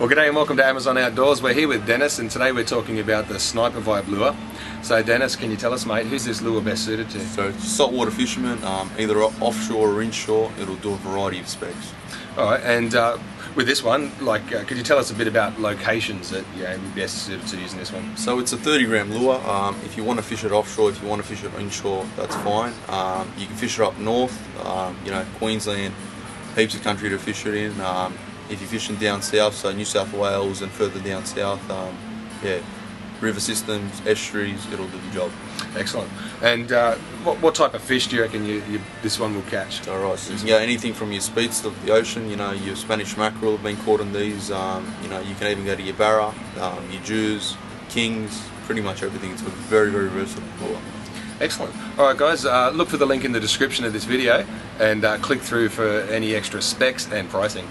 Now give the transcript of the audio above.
Well, g'day and welcome to Amazon Outdoors. We're here with Dennis, and today we're talking about the Sniper Vibe lure. So, Dennis, can you tell us, mate, who's this lure best suited to? So saltwater fishermen, um, either offshore or inshore, it'll do a variety of specs. All right, and uh, with this one, like, uh, could you tell us a bit about locations that you know, would be best suited to using this one? So it's a 30 gram lure. Um, if you want to fish it offshore, if you want to fish it inshore, that's fine. Um, you can fish it up north, um, you know, Queensland, heaps of country to fish it in. Um, if you're fishing down south, so New South Wales and further down south, um, yeah, river systems, estuaries, it'll do the job. Excellent. And uh, what, what type of fish do you reckon you, you, this one will catch? All right, so you can go anything from your speeds of the ocean. You know, your Spanish mackerel have been caught in these. Um, you know, you can even go to your barra, um, your jews, kings, pretty much everything. It's a very, very versatile lure. Excellent. All right, guys, uh, look for the link in the description of this video and uh, click through for any extra specs and pricing.